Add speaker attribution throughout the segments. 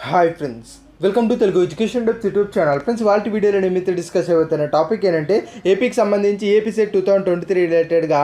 Speaker 1: Hi friends welcome to Telugu education డెప్స్ YouTube channel friends వాళ్ళ వీడియోలో నేను మీతో డిస్కస్ అవుతున్న టాపిక్ ఏంటంటే ఏపీకి సంబంధించి AP set two thousand twenty three రిలేటెడ్గా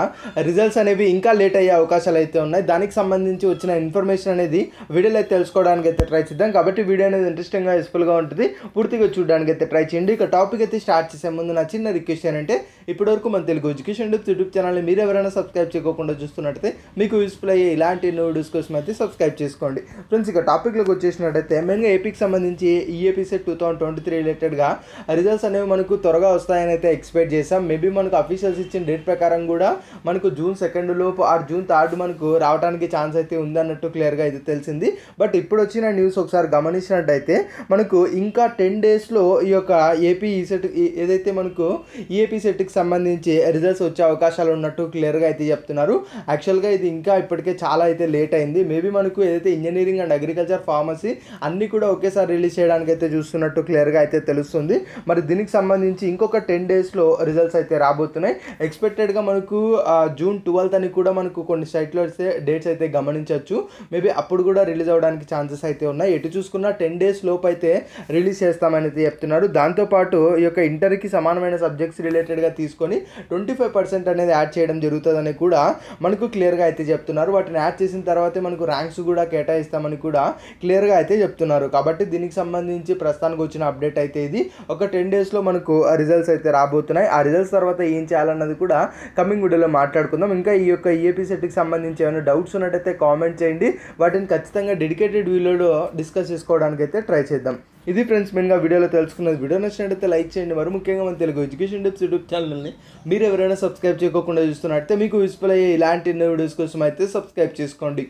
Speaker 1: రిజల్ట్స్ అనేవి ఇంకా లేట్ అయ్యే అవకాశాలు అయితే ఉన్నాయి. దానికి సంబంధించి వచ్చిన ఇన్ఫర్మేషన్ అనేది వీడియోలో అయితే తెలుసుకోవడానికి అయితే ట్రై చేద్దాం. కాబట్టి వీడియో అనేది ఇంట్రెస్టింగ్గా యూస్ఫుల్గా ఉంటుంది. పూర్తిగా చూడడానికి అయితే ట్రై చేయండి. ఇక టాపిక్ అయితే స్టార్ట్ చేసే ముందు నా చిన్న రిక్వెస్ట్ ఏంటంటే ఇప్పటివరకు మన తెలుగు ఎడ్యుకేషన్ డెప్స్ యూట్యూబ్ ఛానల్ని మీరు ఎవరైనా సబ్స్క్రైబ్ చేయకుండా చూస్తున్నట్టయితే మీకు యూస్ఫుల్ అయ్యే ఇలాంటి వీడియోస్ కోసం అయితే సబ్స్క్రైబ్ చేసుకోండి. ఫ్రెండ్స్ ఇక టాపిక్లోకి వచ్చేసినట్టయితే మెయిన్గా ఏపీకి సంబంధించి ఈ AP two thousand twenty three రిలేటెడ్గా రిజల్ట్స్ అనేవి మనకు త్వరగా వస్తాయని అయితే ఎక్స్పెక్ట్ చేసాం మేబీ మనకు అఫీషియల్స్ ఇచ్చిన డేట్ ప్రకారం కూడా మనకు జూన్ సెకండ్ లోపు ఆ జూన్ థర్డ్ మనకు రావడానికి ఛాన్స్ అయితే ఉందన్నట్టు క్లియర్గా అయితే తెలిసింది. బట్ ఇప్పుడు వచ్చిన న్యూస్ ఒకసారి గమనించినట్టయితే మనకు ఇంకా టెన్ డేస్లో ఈ యొక్క ఏపీ సెట్ ఏదైతే మనకు ఈఏపీ సెట్కి సంబంధించి రిజల్ట్స్ వచ్చే అవకాశాలు ఉన్నట్టు క్లియర్గా అయితే చెప్తున్నారు. యాక్చువల్గా ఇది ఇంకా ఇప్పటికే చాలా అయితే లేట్ అయింది. మేబీ మనకు ఏదైతే ఇంజనీరింగ్ అండ్ అగ్రికల్చర్ ఫార్మసీ అన్నీ కూడా ఒకేసారి రిలీజ్ చేయడానికి అయితే చూస్తున్నట్టు క్లియర్గా అయితే తెలుస్తుంది. మరి దీనికి సంబంధించి ఇంకొక టెన్ డేస్లో రిజల్ట్స్ అయితే రాబోతున్నాయి. ఎక్స్పెక్టెడ్గా మనకు జూన్ ట్వెల్త్ అని కూడా మనకు కొన్ని సైట్లో అయితే డేట్స్ అయితే గమనించవచ్చు మేబీ అప్పుడు కూడా రిలీజ్ అవ్వడానికి ఛాన్సెస్ అయితే ఉన్నాయి. ఎటు చూసుకున్నా టెన్ డేస్ లోపు అయితే రిలీజ్ చేస్తామని అయితే చెప్తున్నారు దాంతోపాటు ఈ యొక్క ఇంటర్కి సమానమైన సబ్జెక్ట్స్ రిలేటెడ్గా తీసుకొని ట్వంటీ ఫైవ్ పర్సెంట్ అనేది యాడ్ చేయడం జరుగుతుందని కూడా మనకు క్లియర్గా అయితే చెప్తున్నారు. వాటిని యాడ్ చేసిన తర్వాతే మనకు ర్యాంక్స్ కూడా కేటాయిస్తామని కూడా క్లియర్గా అయితే చెప్తున్నారు. కాబట్టి దీనికి సంబంధించి ప్రస్తుతానికి వచ్చిన అప్డేట్ అయితే ఇది. ఒక టెన్ డేస్లో మనకు రిజల్ట్స్ అయితే రాబోతున్నాయి. ఆ రిజల్ట్స్ తర్వాత ఏం చేయాలన్నది కూడా కమింగ్ వీడియోలో మాట్లాడుకుందాం. ఇంకా ఈ యొక్క ఈఏపీ సెట్కి సంబంధించి ఏమైనా డౌట్స్ ఉన్నట్టయితే కామెంట్ చేయండి. వాటిని ఖచ్చితంగా డెడికేటెడ్ వీడియోలో డిస్కస్ చేసుకోవడానికి అయితే ట్రై చేద్దాం. ఇది ఫ్రెండ్స్ మెయిన్గా వీడియోలో తెలుసుకున్నది. వీడియో నచ్చినట్టయితే లైక్ చేయండి. మరి ముఖ్యంగా మన తెలుగు ఎడ్యుకేషన్ టిప్స్ యూట్యూబ్ ఛానల్ని మీరు ఎవరైనా సబ్స్క్రైబ్ చేయకుండా చూస్తున్నట్టయితే మీకు యూస్ఫుల్ అయ్యే ఇలాంటి వీడియోస్ కోసం అయితే సబ్స్క్రైబ్ చేసుకోండి.